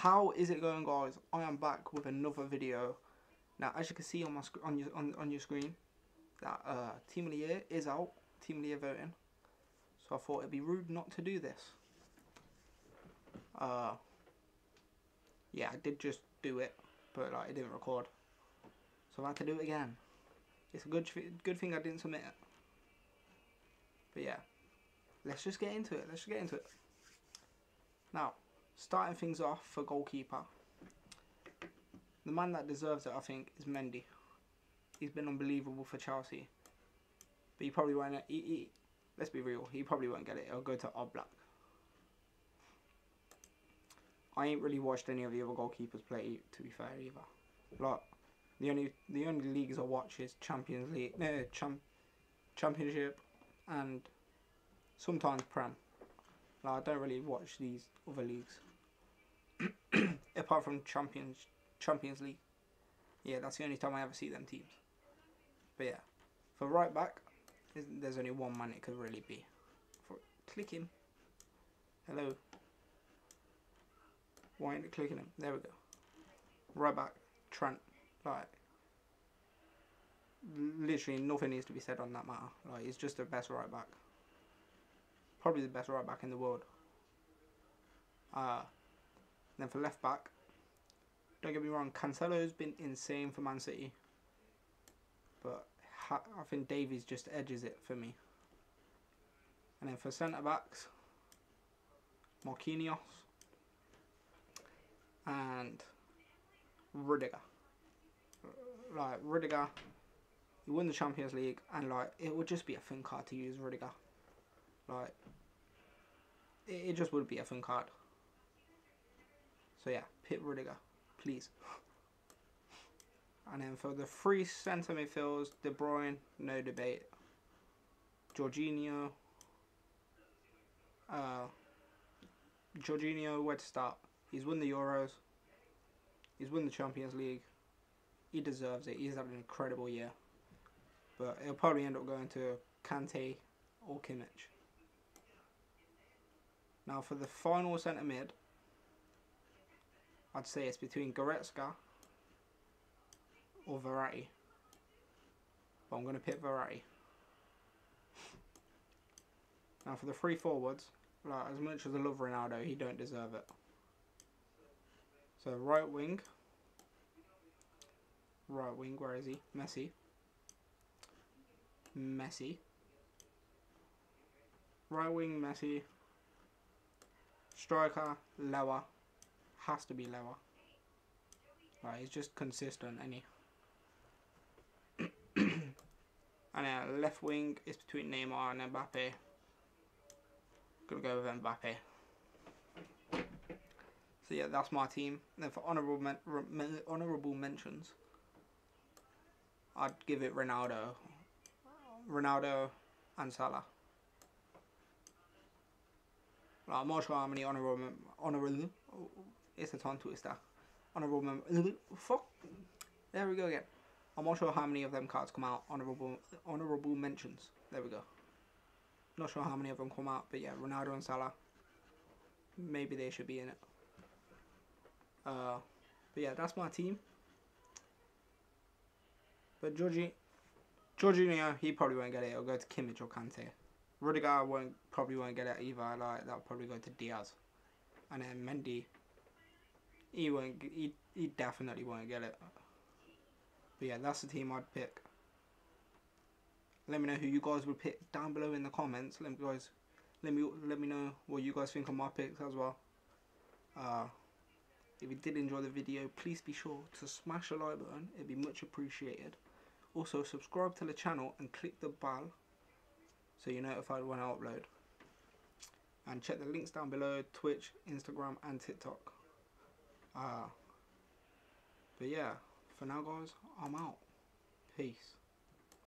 How is it going, guys? I am back with another video. Now, as you can see on my on your on, on your screen, that uh, Team of the Year is out. Team of the Year voting. So I thought it'd be rude not to do this. Uh, yeah, I did just do it, but like it didn't record. So I had to do it again. It's a good good thing I didn't submit it. But yeah, let's just get into it. Let's just get into it. Now, starting things off for goalkeeper. The man that deserves it, I think, is Mendy. He's been unbelievable for Chelsea. But he probably won't. He, he, let's be real. He probably won't get it. He'll go to Oblak. I ain't really watched any of the other goalkeepers play. To be fair, either. Like the only the only leagues I watch is Champions League, no, champ, Championship, and sometimes Prem. Like I don't really watch these other leagues. Apart from Champions Champions League. Yeah, that's the only time I ever see them teams. But yeah, for right back, there's only one man it could really be. For click him. Hello. Why ain't it clicking him? There we go. Right back, Trent. Like, literally nothing needs to be said on that matter. Like, he's just the best right back. Probably the best right back in the world. Uh, then for left back, don't get me wrong, Cancelo's been insane for Man City. But I think Davies just edges it for me. And then for centre backs, Marquinhos and Rudiger. Like Rudiger, he won the Champions League, and like it would just be a fun card to use Rudiger. Like it, it just would be a fun card. So yeah, pit Rudiger, please. And then for the three centre midfielders, De Bruyne, no debate. Jorginho. Uh, Jorginho, where to start? He's won the Euros. He's won the Champions League. He deserves it. He's had an incredible year. But he'll probably end up going to Kante or Kimmich. Now for the final centre mid, I'd say it's between Goretzka or Verratti. But I'm going to pick Verratti. Now for the three forwards, like as much as I love Ronaldo, he don't deserve it. So right wing. Right wing, where is he? Messi. Messi. Right wing, Messi. Striker, Lewa. Has to be Lewa. Right, he's just consistent, any. and then left wing is between Neymar and Mbappe. Gonna go with Mbappe. So yeah, that's my team. And then for honourable men honourable mentions, I'd give it Ronaldo, Ronaldo, and Salah. I'm not sure how many honourable honourable. It's a tongue twister. Honourable fuck. There we go again. I'm not sure how many of them cards come out. Honourable honourable mentions. There we go. Not sure how many of them come out, but yeah, Ronaldo and Salah. Maybe they should be in it. Uh, but yeah, that's my team. But Georgie, Jorginho, he probably won't get it. It'll go to Kimmich or Kante. Rudiger won't probably won't get it either. Like that'll probably go to Dias, and then Mendy. He won't. He he definitely won't get it. But yeah, that's the team I'd pick. Let me know who you guys would pick down below in the comments. Let me guys, let me let me know what you guys think of my picks as well. Uh, if you did enjoy the video, please be sure to smash the like button. It'd be much appreciated. Also, subscribe to the channel and click the bell so you're notified when I upload. And check the links down below, Twitch, Instagram and TikTok. Uh, but yeah, for now guys, I'm out. Peace.